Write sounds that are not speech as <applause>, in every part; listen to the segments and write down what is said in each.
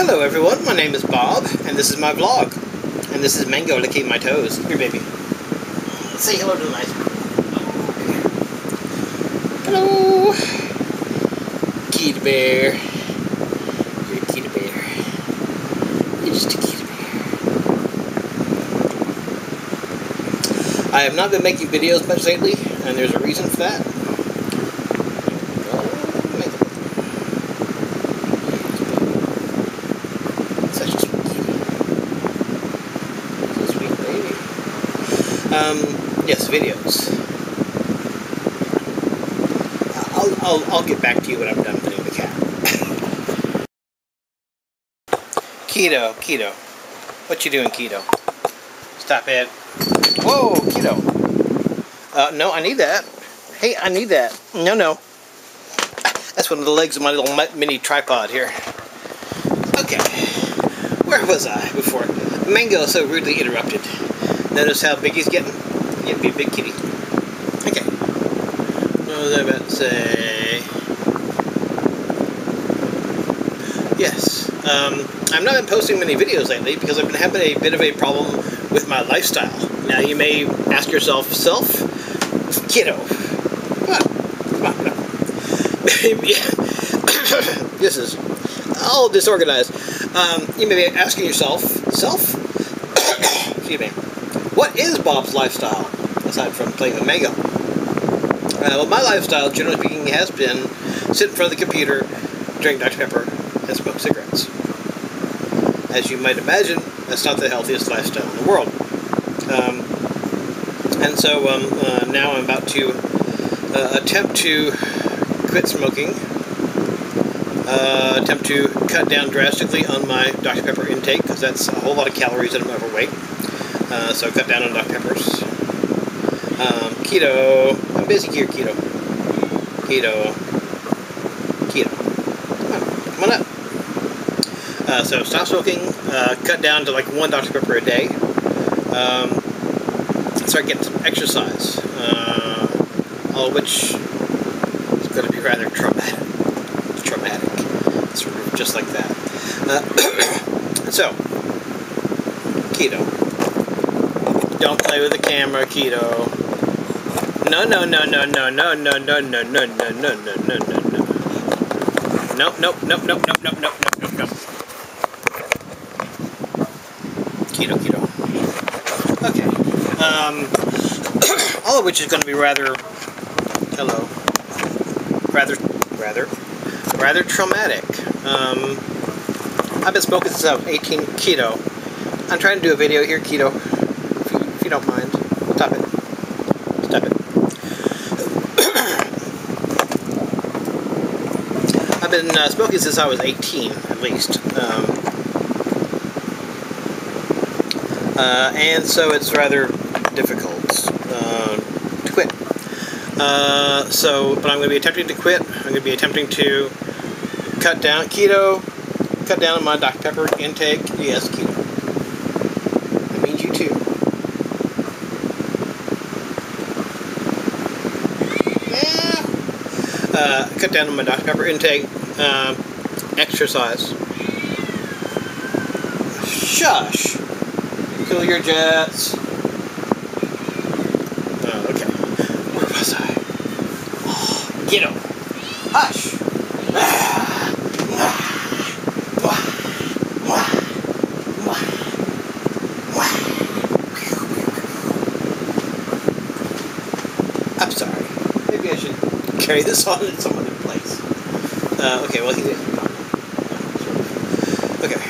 Hello everyone, my name is Bob, and this is my vlog. And this is Mango licking my toes. Here, baby. Say hello to the nice Hello! Kitty bear. You're a kitty bear. You're just a kitty bear. I have not been making videos much lately, and there's a reason for that. Such a sweet kitty. So sweet baby. Um, yes, videos. I'll, I'll, I'll get back to you when I'm done petting the cat. <laughs> Keto, Keto. What you doing, Keto? Stop it. Whoa, Keto. Uh, no, I need that. Hey, I need that. No, no. That's one of the legs of my little mini tripod here. Okay. Where was I before? Mango so rudely interrupted. Notice how big he's getting? He's getting be a big kitty. Okay. What was I about to say? Yes. Um, I've not been posting many videos lately because I've been having a bit of a problem with my lifestyle. Now you may ask yourself, self, kiddo, what? <laughs> Come <coughs> on, this is all disorganized. Um, you may be asking yourself, self, <coughs> excuse me, what is Bob's lifestyle aside from playing Mango? Uh, well, my lifestyle, generally speaking, has been sit in front of the computer, drink Dr. Pepper, and smoke cigarettes. As you might imagine, that's not the healthiest lifestyle in the world. Um, and so um, uh, now I'm about to uh, attempt to quit smoking, uh, attempt to cut down drastically on my Dr. Pepper intake, because that's a whole lot of calories and I'm overweight. Uh, so cut down on Dr. Peppers. Um, keto. I'm busy here, keto. Keto. Keto. Come on, come on up. Uh, so stop smoking, uh, cut down to like one Dr. Pepper a day. Um, start getting some exercise, uh, all of which is going to be rather traumatic. Traumatic. Sort of just like that. Uh, <coughs> so, keto. Don't play with the camera, keto. No, no, no, no, no, no, no, no, no, no, no, no, no, no, no, no. Nope, nope, nope, nope, nope, nope, nope, nope, nope, nope. Keto, keto. Okay. Um, all of which is going to be rather, hello, rather, rather, rather traumatic. Um, I've been smoking since I was 18 keto. I'm trying to do a video here, keto, you, don't mind. Stop it. Stop it. <coughs> I've been uh, smoking since I was 18, at least. Um, uh, and so it's rather difficult uh, to quit. Uh, so, but I'm going to be attempting to quit. I'm going to be attempting to cut down keto, cut down on my Dr. Pepper intake. Yes, keto. That means you too. Yeah. Uh, cut down on my Dr. Pepper intake. Um, exercise. Shush. Kill your jets. Oh, okay. Where was I? Oh, get him. Hush. I'm sorry. Maybe I should <laughs> carry this on in some other place. Uh, okay, well, he did. Okay.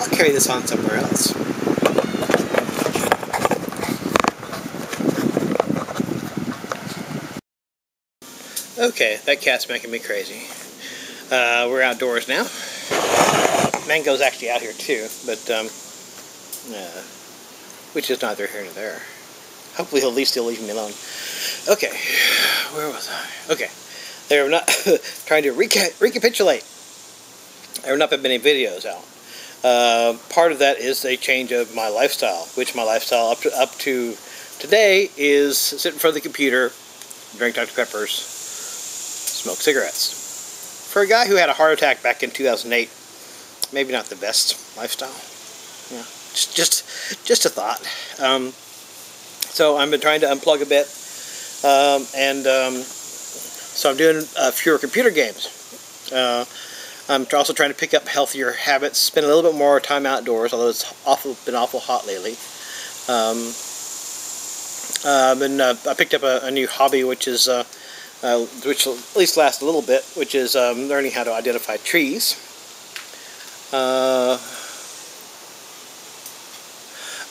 I'll carry this on somewhere else. Okay, that cat's making me crazy. Uh, we're outdoors now. Mango's actually out here too, but um, uh, which is neither here nor there. Hopefully he'll at least he'll leave me alone. Okay, where was I? Okay, they're not <laughs> trying to reca recapitulate. There have not been many videos out. Uh, part of that is a change of my lifestyle, which my lifestyle up to, up to today is sit in front of the computer, drink Dr. Peppers, smoke cigarettes. For a guy who had a heart attack back in 2008, maybe not the best lifestyle. Yeah, just just, just a thought. Um, so I've been trying to unplug a bit, um, and um, so I'm doing uh, fewer computer games. Uh, I'm also trying to pick up healthier habits, spend a little bit more time outdoors, although it's awful, been awful hot lately. Um, uh, and uh, I picked up a, a, new hobby, which is uh, uh, which at least last a little bit, which is um, learning how to identify trees.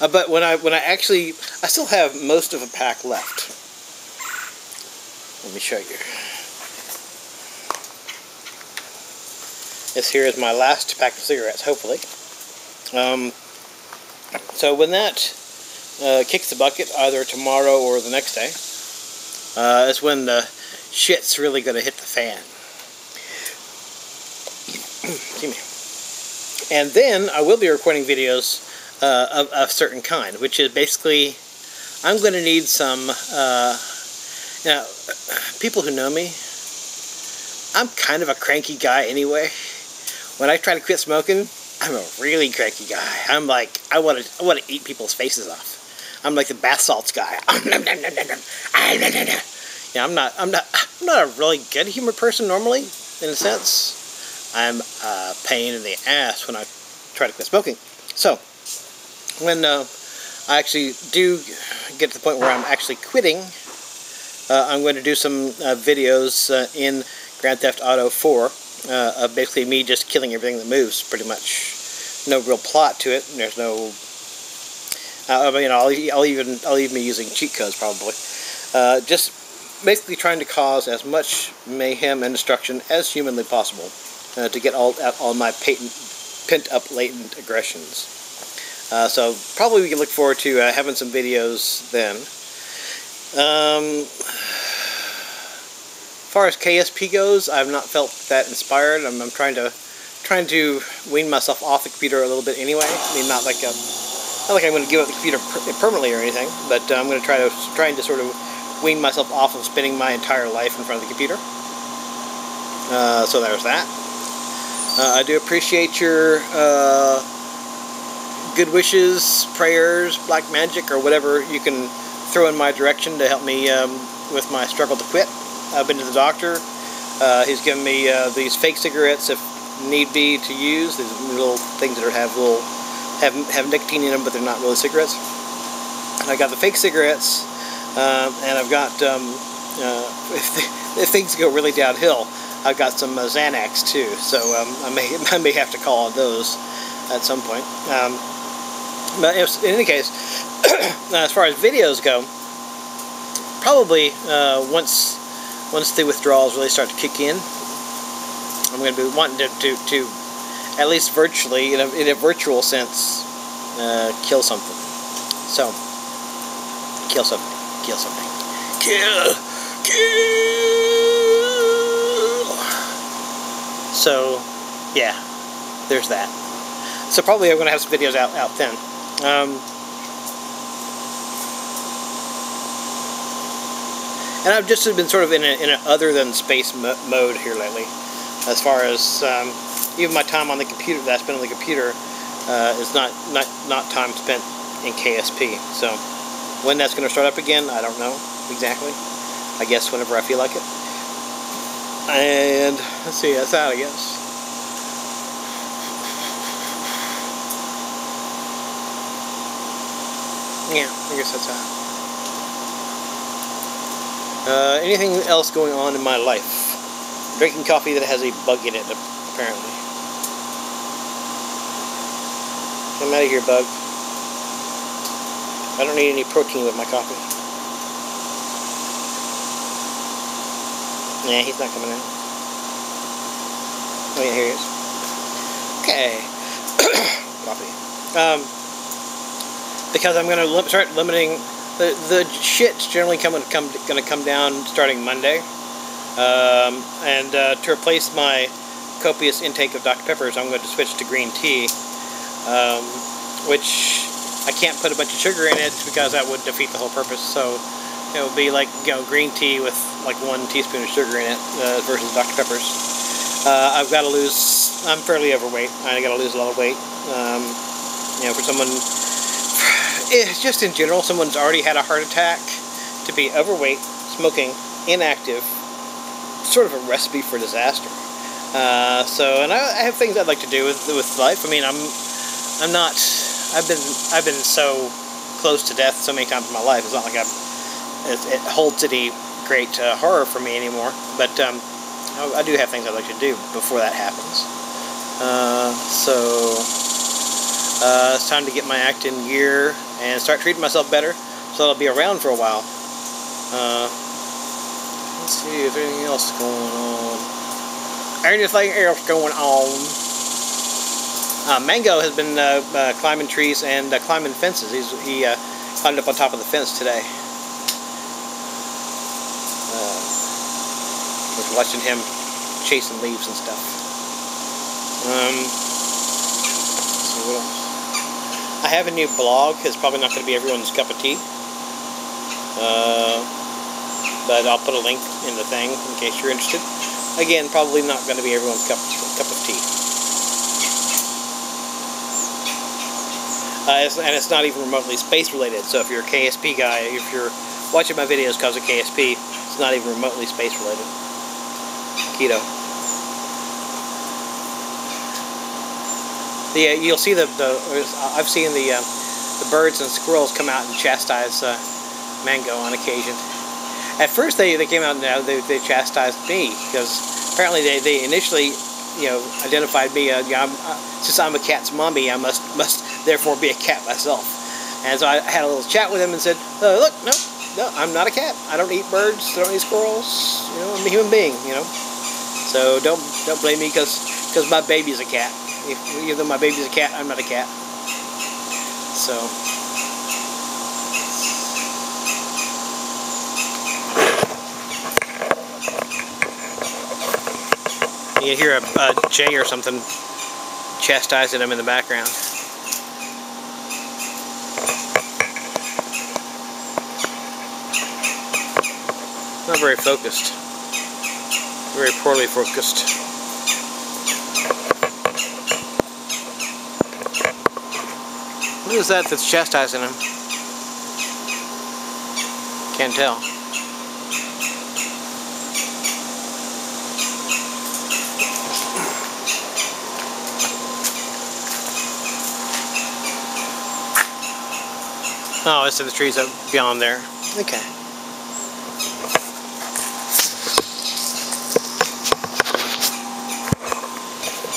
Uh, but when I when I actually I still have most of a pack left. Let me show you. This here is my last pack of cigarettes, hopefully. Um, so when that uh, kicks the bucket, either tomorrow or the next day, uh, is when the shit's really going to hit the fan. <clears throat> Excuse me. And then I will be recording videos uh, of a certain kind, which is basically, I'm going to need some, uh, now, people who know me, I'm kind of a cranky guy anyway when I try to quit smoking, I'm a really cranky guy. I'm like, I want to, I want to eat people's faces off. I'm like the bath salts guy. yeah, I'm not, I'm not, I'm not a really good humor person normally, in a sense. I'm a pain in the ass when I try to quit smoking. So, when uh, I actually do get to the point where I'm actually quitting, uh, I'm going to do some uh, videos uh, in Grand Theft Auto 4 uh, of basically me just killing everything that moves, pretty much. No real plot to it. There's no. Uh, I mean, I'll, I'll even I'll even be using cheat codes probably. Just basically trying to cause as much mayhem and destruction as humanly possible to get all all my patent, pent up latent aggressions. Uh, so probably we can look forward to uh, having some videos then. Um, <sighs> far as KSP goes, I've not felt that inspired. I'm, I'm, trying to trying to wean myself off the computer a little bit anyway. I mean, not like a, not like I'm going to give up the computer per permanently or anything, but uh, I'm going to try to trying to sort of wean myself off of spending my entire life in front of the computer. Uh, so there's that. Uh, I do appreciate your uh, good wishes, prayers, black magic, or whatever you can throw in my direction to help me um, with my struggle to quit. I've been to the doctor. Uh, he's given me uh, these fake cigarettes if need be to use. These little things that are, have little have have nicotine in them, but they're not really cigarettes. I got the fake cigarettes, uh, and I've got um, uh, <laughs> if, if, things go really downhill, I've got some uh, Xanax too. So um, I may <laughs> I may have to call on those at some point. Um, but in any case, <clears throat> as far as videos go, probably uh, once once the withdrawals really start to kick in, I'm going to be wanting to, to, to at least virtually, in a, in a virtual sense, uh, kill something. So, kill something. Kill something. Kill! Kill! So, yeah, there's that. So probably I'm going to have some videos out, out then. Um, And I've just been sort of in, an other than space mo mode here lately, as far as um, even my time on the computer that I spend on the computer uh, is not, not, not time spent in KSP. So when that's going to start up again, I don't know exactly. I guess whenever I feel like it. And let's see, that's out, I guess. Yeah, I guess that's out. Uh, anything else going on in my life? Drinking coffee that has a bug in it, apparently. Come out of here, bug. I don't need any protein with my coffee. Yeah, he's not coming in. Oh yeah, here he is. Okay. <coughs> coffee. Um, because I'm going to start limiting the the shit's generally coming come going to come down starting Monday, um, and uh, to replace my copious intake of Dr Peppers, I'm going to switch to green tea, um, which I can't put a bunch of sugar in it because that would defeat the whole purpose. So it would be like you know green tea with like one teaspoon of sugar in it uh, versus Dr Pepper's. Uh, I've got to lose. I'm fairly overweight. I got to lose a lot of weight. Um, you know, for someone, it's just in general, someone's already had a heart attack to be overweight, smoking, inactive, sort of a recipe for disaster. Uh, so, and I, I, have things I'd like to do with with life. I mean, I'm I'm not. I've been I've been so close to death so many times in my life. It's not like I'm. It, it holds any great uh, horror for me anymore. But um, I, I, do have things I'd like to do before that happens. Uh, so uh, it's time to get my act in gear and start treating myself better, so I'll be around for a while. Uh, let's see if anything else is going on anything else going on. Uh, Mango has been uh, uh, climbing trees and uh, climbing fences. He's, he uh, climbed up on top of the fence today. uh, watching him chasing leaves and stuff. Um. I have a new blog. It's probably not going to be everyone's cup of tea. but I'll put a link in the thing in case you're interested. Again, probably not going to be everyone's cup, cup of tea. Uh, it's, and it's not even remotely space related. So if you're a KSP guy, if you're watching my videos because of KSP, it's not even remotely space related. Keto. The, uh, you'll see the, the I've seen the uh, the birds and squirrels come out and chastise uh, Mango on occasion. At first, they, they came out and uh, they, they chastised me because apparently they, they initially, you know, identified me. Uh, you know, I'm, uh, since I'm a cat's mommy, I must <laughs> must therefore be a cat myself. And so I had a little chat with him and said, uh, "Look, no, no, I'm not a cat. I don't eat birds. I don't eat squirrels. You know, I'm a human being. You know, so don't don't blame me because because my baby's a cat. If, even though my baby's a cat, I'm not a cat. So." You hear a, a jay or something chastising him in the background. Not very focused. Very poorly focused. What is that that's chastising him? Can't tell. Oh, it's in the trees up beyond there. Okay.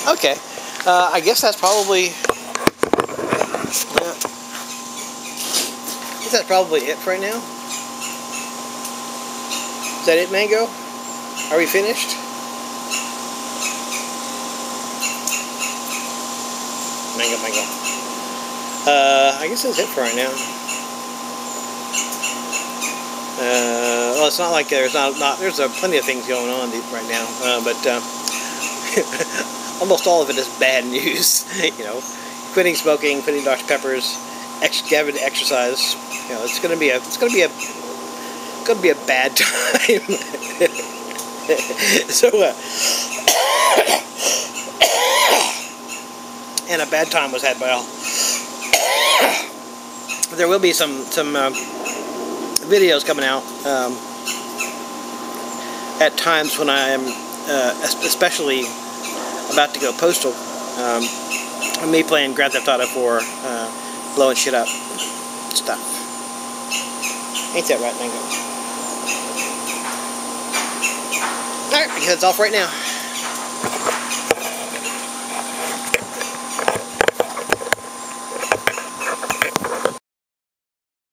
Okay. Uh, I guess that's probably... Yeah. I that's probably it for right now. Is that it, Mango? Are we finished? Mango, mango. Uh, I guess that's it for right now. Uh, well, it's not like there's not, not there's uh, plenty of things going on right now, uh, but uh, <laughs> almost all of it is bad <laughs> news. you know, quitting smoking, quitting Dr Peppers, ex- having to exercise. You know, it's gonna be a it's gonna be a gonna be a bad <laughs> time. so, uh, and a bad time was had by all. there will be some some uh, videos coming out um, at times when I am uh, especially about to go postal. Um, me playing Grand Theft Auto 4, uh, blowing shit up stuff. Ain't that right, Mango? Alright, that's all for right now.